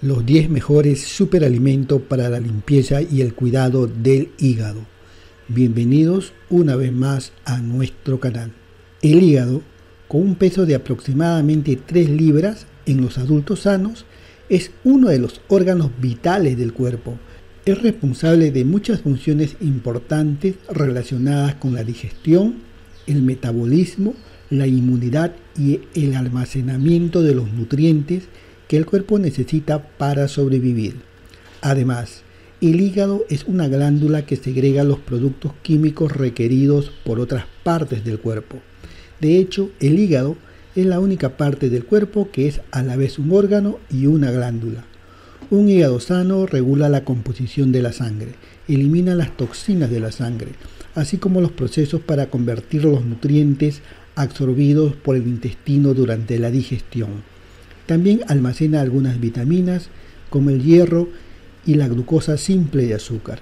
los 10 mejores superalimentos para la limpieza y el cuidado del hígado. Bienvenidos una vez más a nuestro canal. El hígado, con un peso de aproximadamente 3 libras en los adultos sanos, es uno de los órganos vitales del cuerpo. Es responsable de muchas funciones importantes relacionadas con la digestión, el metabolismo, la inmunidad y el almacenamiento de los nutrientes que el cuerpo necesita para sobrevivir. Además, el hígado es una glándula que segrega los productos químicos requeridos por otras partes del cuerpo. De hecho, el hígado es la única parte del cuerpo que es a la vez un órgano y una glándula. Un hígado sano regula la composición de la sangre, elimina las toxinas de la sangre, así como los procesos para convertir los nutrientes absorbidos por el intestino durante la digestión. También almacena algunas vitaminas como el hierro y la glucosa simple de azúcar.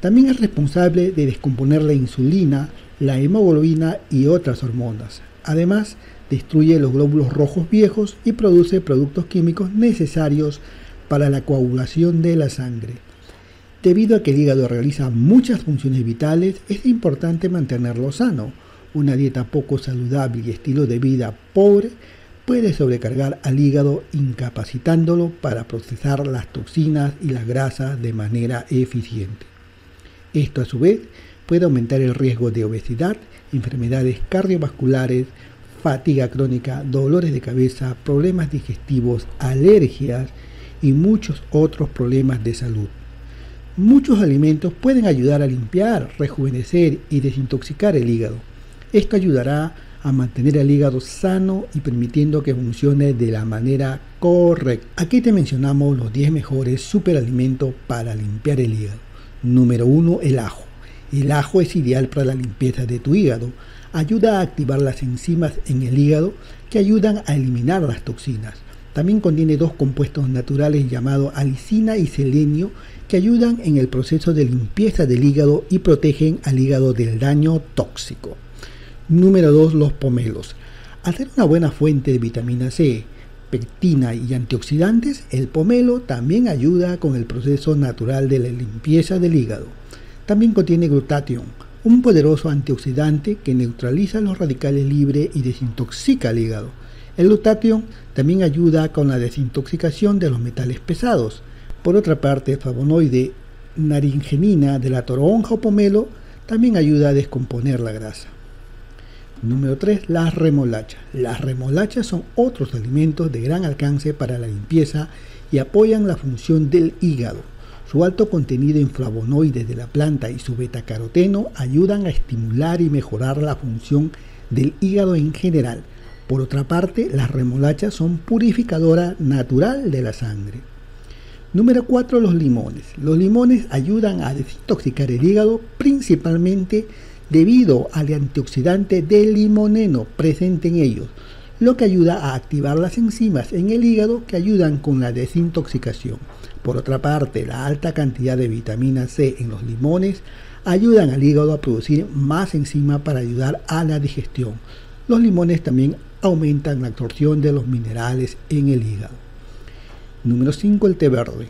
También es responsable de descomponer la insulina, la hemoglobina y otras hormonas. Además, destruye los glóbulos rojos viejos y produce productos químicos necesarios para la coagulación de la sangre. Debido a que el hígado realiza muchas funciones vitales, es importante mantenerlo sano. Una dieta poco saludable y estilo de vida pobre puede sobrecargar al hígado incapacitándolo para procesar las toxinas y las grasas de manera eficiente. Esto a su vez puede aumentar el riesgo de obesidad, enfermedades cardiovasculares, fatiga crónica, dolores de cabeza, problemas digestivos, alergias y muchos otros problemas de salud. Muchos alimentos pueden ayudar a limpiar, rejuvenecer y desintoxicar el hígado. Esto ayudará a mantener el hígado sano y permitiendo que funcione de la manera correcta. Aquí te mencionamos los 10 mejores superalimentos para limpiar el hígado. Número 1, el ajo. El ajo es ideal para la limpieza de tu hígado. Ayuda a activar las enzimas en el hígado que ayudan a eliminar las toxinas. También contiene dos compuestos naturales llamados alicina y selenio que ayudan en el proceso de limpieza del hígado y protegen al hígado del daño tóxico. Número 2. Los pomelos. Al ser una buena fuente de vitamina C, pectina y antioxidantes, el pomelo también ayuda con el proceso natural de la limpieza del hígado. También contiene glutatión, un poderoso antioxidante que neutraliza los radicales libres y desintoxica el hígado. El glutatión también ayuda con la desintoxicación de los metales pesados. Por otra parte, el flavonoide naringenina de la toronja o pomelo también ayuda a descomponer la grasa. Número 3. Las remolachas. Las remolachas son otros alimentos de gran alcance para la limpieza y apoyan la función del hígado. Su alto contenido en flavonoides de la planta y su betacaroteno ayudan a estimular y mejorar la función del hígado en general. Por otra parte, las remolachas son purificadora natural de la sangre. Número 4. Los limones. Los limones ayudan a desintoxicar el hígado principalmente debido al antioxidante del limoneno presente en ellos, lo que ayuda a activar las enzimas en el hígado que ayudan con la desintoxicación. Por otra parte, la alta cantidad de vitamina C en los limones ayudan al hígado a producir más enzima para ayudar a la digestión. Los limones también aumentan la absorción de los minerales en el hígado. Número 5. El té verde.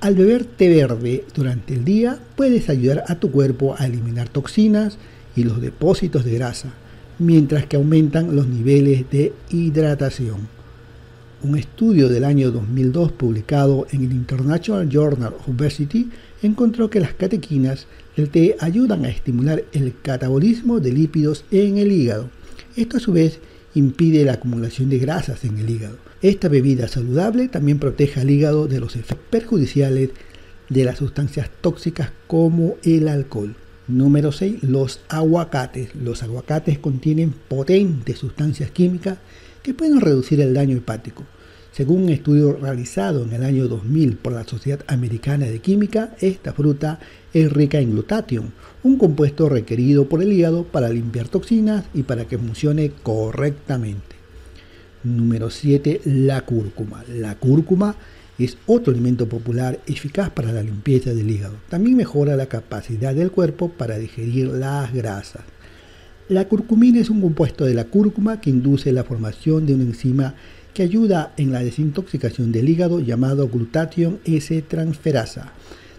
Al beber té verde durante el día puedes ayudar a tu cuerpo a eliminar toxinas y los depósitos de grasa, mientras que aumentan los niveles de hidratación. Un estudio del año 2002 publicado en el International Journal of Obesity encontró que las catequinas del té ayudan a estimular el catabolismo de lípidos en el hígado. Esto a su vez impide la acumulación de grasas en el hígado esta bebida saludable también protege al hígado de los efectos perjudiciales de las sustancias tóxicas como el alcohol. Número 6. Los aguacates. Los aguacates contienen potentes sustancias químicas que pueden reducir el daño hepático. Según un estudio realizado en el año 2000 por la Sociedad Americana de Química, esta fruta es rica en glutatión, un compuesto requerido por el hígado para limpiar toxinas y para que funcione correctamente. Número 7. La cúrcuma. La cúrcuma es otro alimento popular eficaz para la limpieza del hígado. También mejora la capacidad del cuerpo para digerir las grasas. La curcumina es un compuesto de la cúrcuma que induce la formación de una enzima que ayuda en la desintoxicación del hígado llamado glutatión S-transferasa.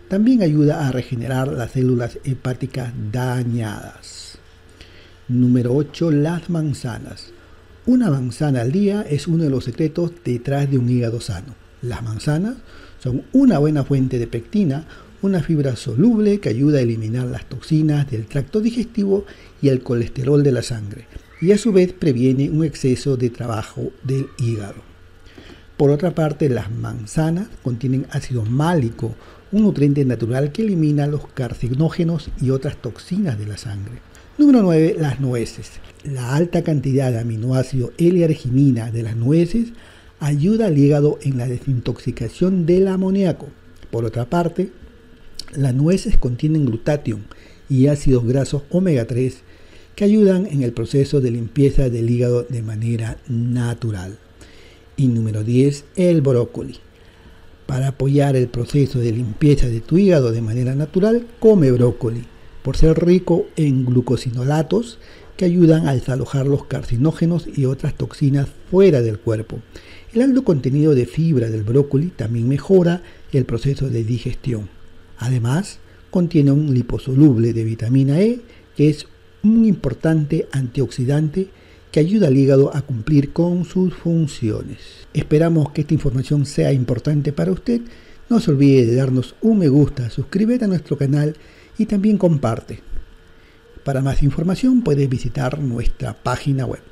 También ayuda a regenerar las células hepáticas dañadas. Número 8. Las manzanas. Una manzana al día es uno de los secretos detrás de un hígado sano. Las manzanas son una buena fuente de pectina, una fibra soluble que ayuda a eliminar las toxinas del tracto digestivo y el colesterol de la sangre, y a su vez previene un exceso de trabajo del hígado. Por otra parte, las manzanas contienen ácido málico, un nutriente natural que elimina los carcinógenos y otras toxinas de la sangre. Número 9. Las nueces. La alta cantidad de aminoácido L-arginina de las nueces ayuda al hígado en la desintoxicación del amoníaco. Por otra parte, las nueces contienen glutatión y ácidos grasos omega 3 que ayudan en el proceso de limpieza del hígado de manera natural. Y número 10, el brócoli. Para apoyar el proceso de limpieza de tu hígado de manera natural, come brócoli, por ser rico en glucosinolatos que ayudan a desalojar los carcinógenos y otras toxinas fuera del cuerpo. El alto contenido de fibra del brócoli también mejora el proceso de digestión. Además, contiene un liposoluble de vitamina E que es un importante antioxidante que ayuda al hígado a cumplir con sus funciones. Esperamos que esta información sea importante para usted. No se olvide de darnos un me gusta, suscríbete a nuestro canal y también comparte. Para más información puedes visitar nuestra página web.